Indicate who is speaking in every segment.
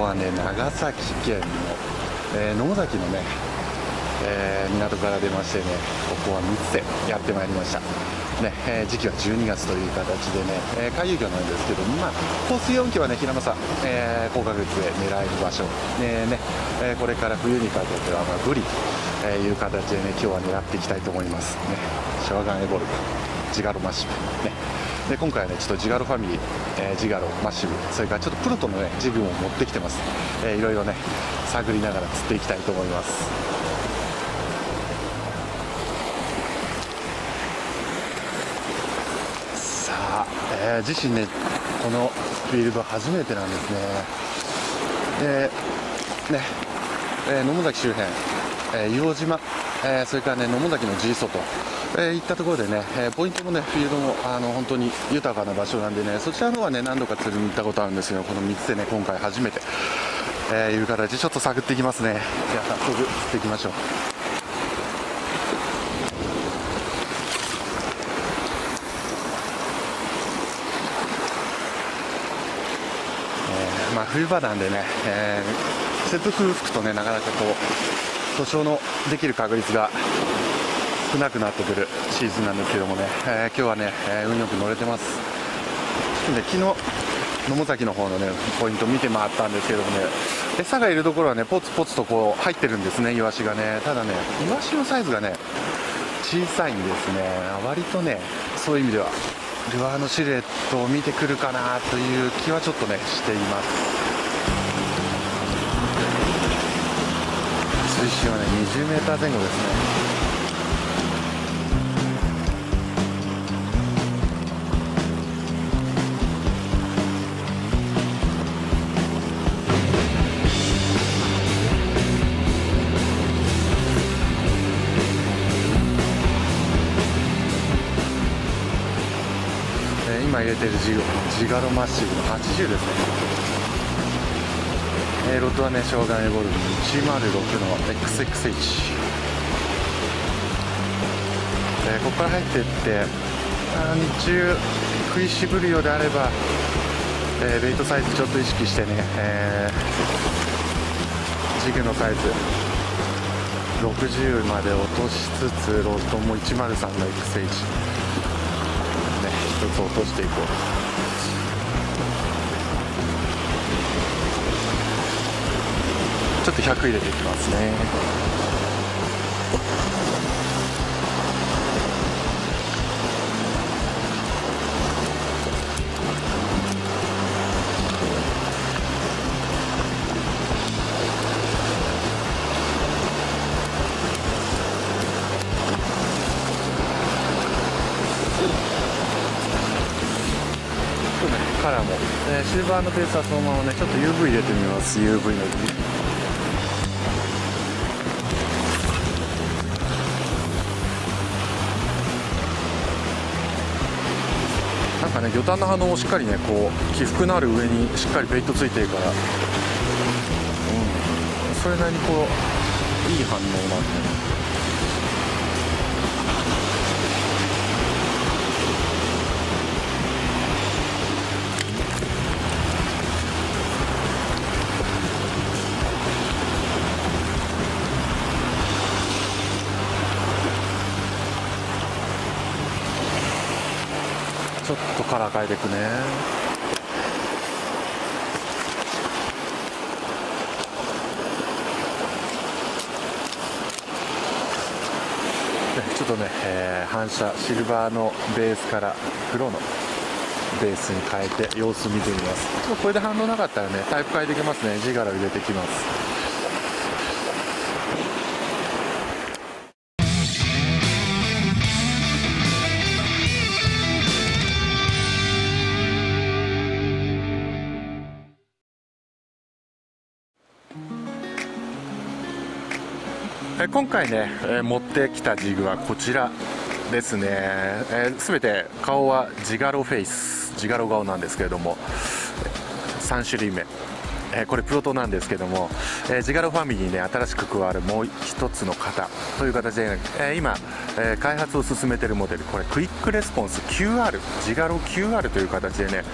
Speaker 1: はねここはね長崎県の、えー、野崎のね、えー、港から出ましてねここは三瀬やってまいりました。ねえー、時期は12月という形でね、えー、海遊魚なんですけど、まあ、降水温期はね平間さん、えー、高確率で狙える場所、ねねえこれから冬にかけては、まあ、ブリという形でね今日は狙っていきたいと思います。ねシャワガンエボルジガロマッシブねで今回はねちょっとジガロファミリー、えー、ジガロマッシブそれからちょっとプロとのねジグも持ってきてます、えー、いろいろね探りながら釣っていきたいと思います。さあ、えー、自身ねこのフィールド初めてなんですね。でね、えー、野崎周辺、えー、硫黄島、えー、それからね野崎の G 外えー、いったところでね、えー、ポイントもね、フィールドもあの本当に豊かな場所なんでね、そちらの方はね、何度か釣りに行ったことあるんですけど、この3つでね、今回初めて、えー、いう形でちょっと探っていきますね。じゃあ早速釣っていきましょう。えー、まあ、冬場なんでね、えー、節風吹くとね、なかなかこう、故障のできる確率が少なくなってくるシーズンなんですけどもね、えー、今日はね、えー、運よく乗れてます。で昨日野崎の方のねポイント見て回ったんですけどもね。餌がいるところはねポツポツとこう入ってるんですねイワシがね。ただねイワシのサイズがね小さいんですね。割とねそういう意味ではルアーのシルエットを見てくるかなという気はちょっとねしています。水深はね 20m 前後ですね。てるジジガロマッシブの80ですね、えー、ロットはね障害エボルブ106の XXH、えー、ここから入っていってあ日中食いしぶるようであれば、えー、ベイトサイズちょっと意識してね、えー、ジグのサイズ60まで落としつつロットも103の XH 一つ落としていこう。ちょっと100入れていきますね。えー、シルバーのペースはそのままねちょっと UV 入れてみます。UV のなんかね魚探の反応もしっかりねこう起伏のある上にしっかりベイトついてるから、うん、それなりにこういい反応なんで、ねー変えていくね。ちょっとね、えー、反射シルバーのベースから黒のベースに変えて様子見てみます。これで反応なかったらねタイプ変えてきますね。ジガラを入れていきます。今回ね、え持ってきたジグはこちらですね、えー、全て顔はジガロフェイスジガロ顔なんですけれども3種類目。えこれプロトなんですけども、えジガロファミリーにね新しく加わるもう一つの型という形で、え今、え開発を進めているモデルこれクイックレスポンス QR ジガロ QR という形でね、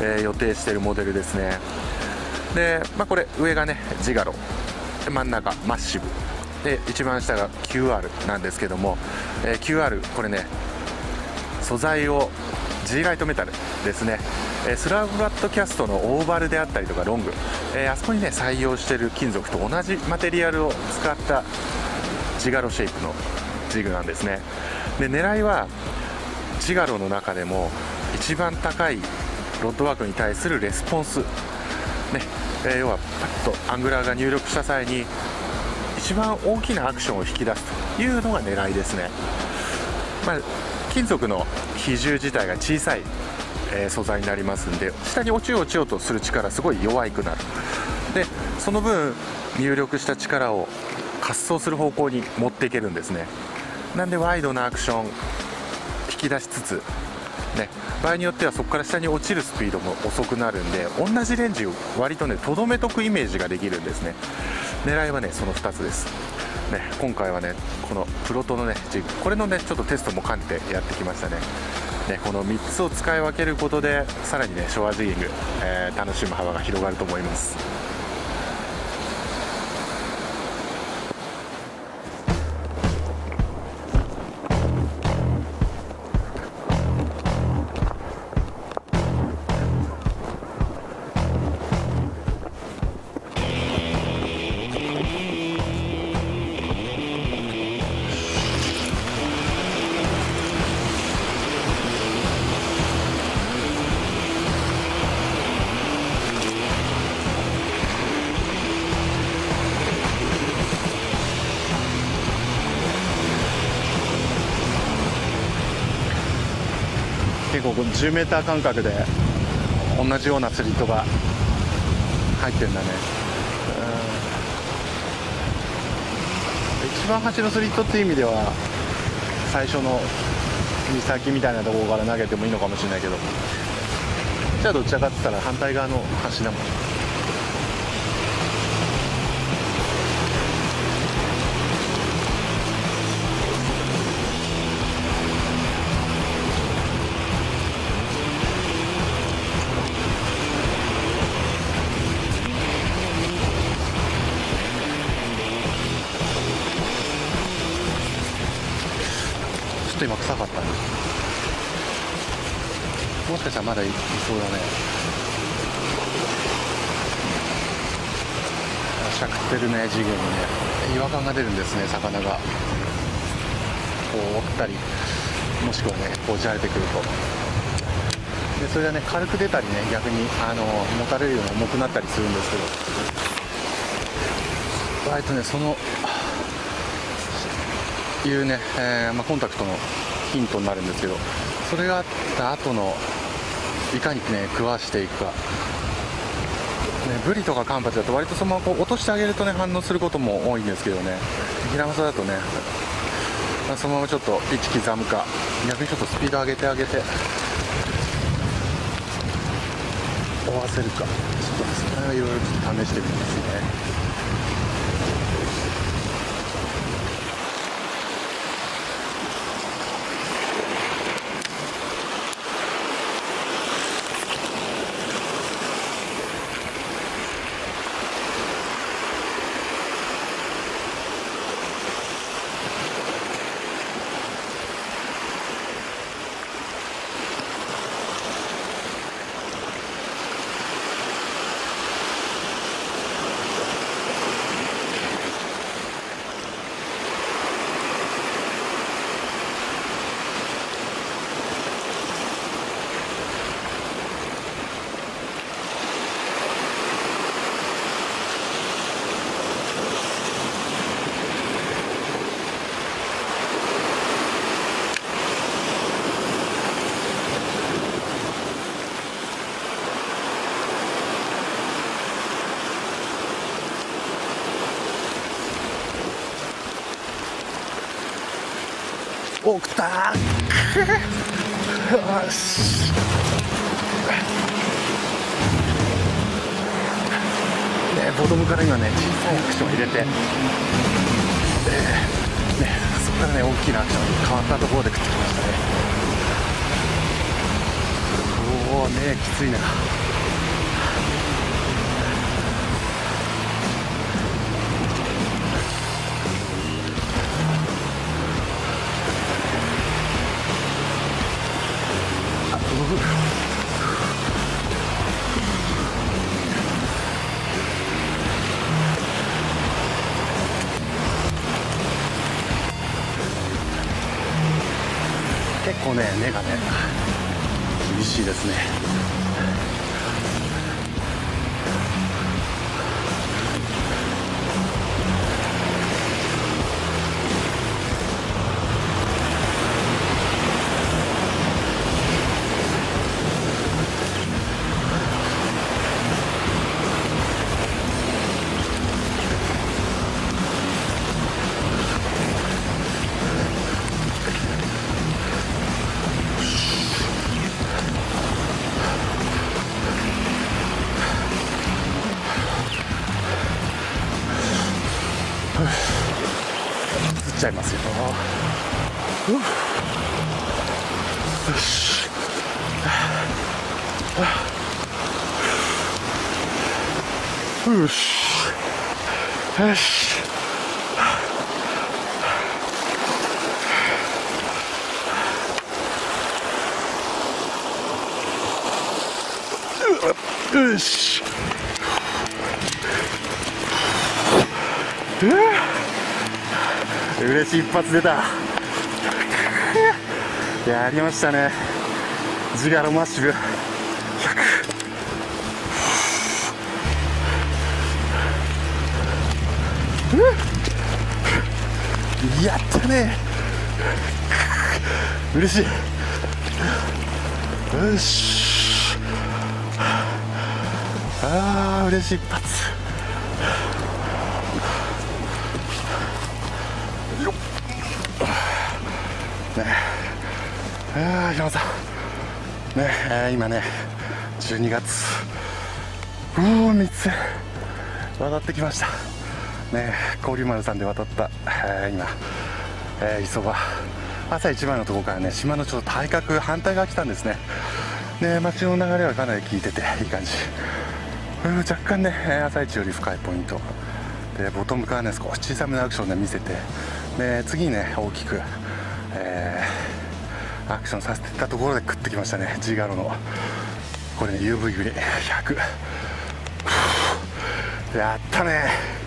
Speaker 1: え予定しているモデルですね。
Speaker 2: で、まあ、これ上がねジガロ。真ん中マッシブ。で一番下が QR なんですけども、えー、QR これね素材を G ライトメタルですね、スラブラッドキャストのオーバルであったりとかロング、え、あそこにね採用している金属と同じマテリアルを使ったジガロシェイプのジグなんですね。で狙いはジガロの中でも一番高いロッドワークに対するレスポンス、ね。え、要はパッとアングラーが入力した際に一番大きなアクションを引き出すというのが狙いですね、まあ、金属の比重自体が小さい、えー、素材になりますんで下に落ちよう落ちようとする力すごい弱くなる。でその分入力した力を滑走する方向に持っていけるんですね。なんでワイドなアクション引き出しつつね、場合によってはそこから下に落ちるスピードも遅くなるんで同じレンジを割とねとどめとくイメージができるんですね。狙いはねその2つです。ね、今回はねこのプロトのねこれのねちょっとテストも兼ねてやってきましたね。ねこの3つを使い分けることでさらにねショアジギング、えー、楽しむ幅が広がると思います。結構 10m 間隔で同じようなスリットが入ってんだね。一番端のスリットっていう意味では最初の岬みたいなところから投げてもいいのかもしれないけど。じゃあどちらかって言ったら反対側の端だも。んと今臭かったね。もしかしたらまだいそうだね。しゃくってるねジグにね。違和感が出るんですね魚が。こう折ったりもしくはねこうじゃれてくると。でそれがね軽く出たりね逆にあの持たれるように重くなったりするんですけど。割とねそのいうね、えー、まあ、コンタクトのヒントになるんですけどそれがあった後のいかにね食わしていくか、ね、ブリとかカンパチだと割とそのままこう落としてあげるとね反応することも多いんですけどね。ヒラマサだとね、まあ、そのままちょっとピッチ刻むか。逆にちょっとスピード上げてあげて追わせるか。ちょっとそれはいろいろ試してみますね。おくた。よ しねボトムから今ね小さいアクション入れて、えー、ね、そこからね大きなアクションに変わったところで食ってきましたね。おおねきついな。
Speaker 1: 結構ね根がね厳しいですね。ちゃいますよ。よし。よし。よし。よし。嬉しい一発出た。やりましたね。ジガロマッシブ100やったね。嬉しい。よし。ああ嬉しい一発よっね。あ平野さんねえ今ね12月。うお3つ渡ってきました。ね交流丸さんで渡った、えー今、えー磯場朝一番のところからね島のちょっと対角反対側来たんですね。ね街の流れはかなり効いてていい感じ。うん若干ね朝一より深いポイント。でボトムからね少し小さめのアクションで見せて。で次にね大きく、えーアクションさせてたところで食ってきましたね。G ガロの。これね UV グリーン100やったね。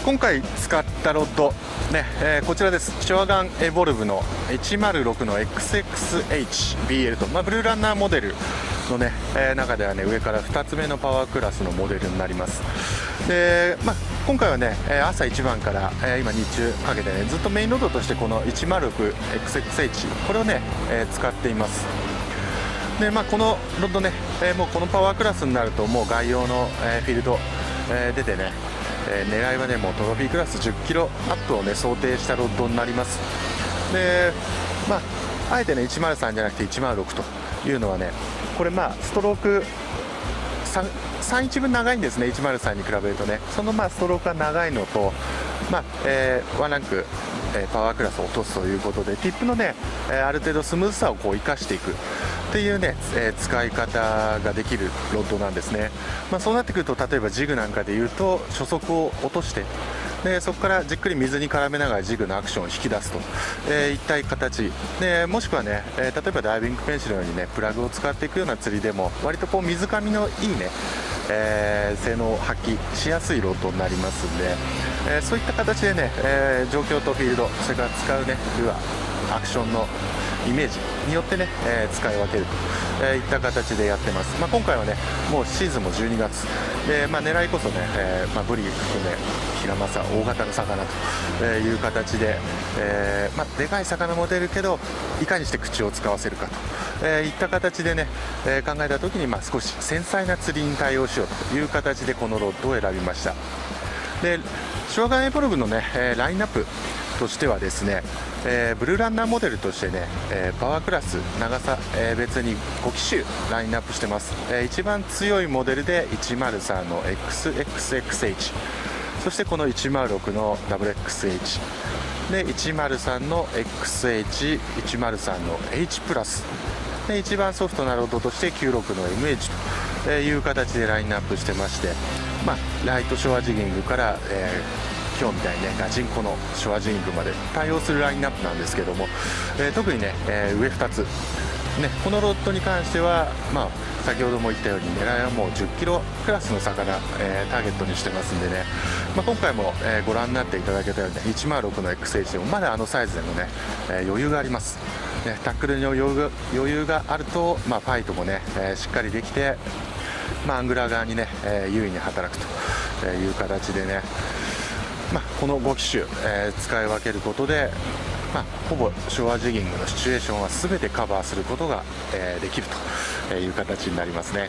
Speaker 1: 今回使ったロッド、ねえーこちらです。ショアガンエボルブの106の XXHBL と、まあ、ブルーランナーモデルの、ねえー中では、ね、上から2つ目のパワークラスのモデルになります。で、まあ、今回はね朝一番から、えー今日中かけてねずっとメインロードとしてこの 106XXH これをね、え使っています。でまあ、このロッドね、えもうこのパワークラスになるともう外洋の、えフィールド、え出てね、えー狙いはねもうトロフィークラス10キロアップをね想定したロッドになります。でまああえてね103じゃなくて106というのはねこれまあストローク31分長いんですね103に比べるとね。そのまあストロークが長いのと、まあえーワンランク、パワークラスを落とすということでティップのね、ある程度スムーズさをこう生かしていく。っていうね、えー使い方ができるロッドなんですね、まあ、そうなってくると例えばジグなんかでいうと初速を落としてでそこからじっくり水に絡めながらジグのアクションを引き出すと、えーいった形。でもしくはね、えー例えばダイビングペンシルのようにねプラグを使っていくような釣りでも割とこう水上のいいね、えー性能を発揮しやすいロッドになりますんで、えそういった形でね、え状況とフィールドそれから使うねルアーアクションのイメージによってね、えー使い分けると、いった形でやってます、まあ、今回はねもうシーズンも12月で、まあ、狙いこそね、えーまあ、ブリ含めヒラマサ大型の魚という形で、えーま、でかい魚も出るけどいかにして口を使わせるかと、いった形でね、え考えた時に、ま、少し繊細な釣りに対応しようという形でこのロッドを選びました。で障害エボルブのね、えラインナップとしてはですね、えーブルーランナーモデルとしてね、えーパワークラス長さ、えー別に5機種ラインナップしてます、えー一番強いモデルで103の XXXH そしてこの106の WXH で103の XH103 の H プラス。で一番ソフトなロードとして96の MH
Speaker 2: えーいう形でラインナップしてまして、まあ、ライトショアジギングから、えー今日みたいにねガチンコのショアジングまで対応するラインナップなんですけども、えー特にね、えー上2つ、ね、このロットに関しては、まあ、先ほども言ったように狙いはもう10キロクラスの魚、えーターゲットにしてますんでね、まあ、今回も、えーご覧になっていただけたようにね106の XH でもまだあのサイズでもね、えー余裕があります、ね、タックルに余裕があると、まあ、ファイトもね、えーしっかりできて、まあ、アングラー側にね、えー優位に働くという形でね、まあ、この5機種、えー使い分けることで、まあ、ほぼショアジギングのシチュエーションは全てカバーすることが、えーできるという形になりますね。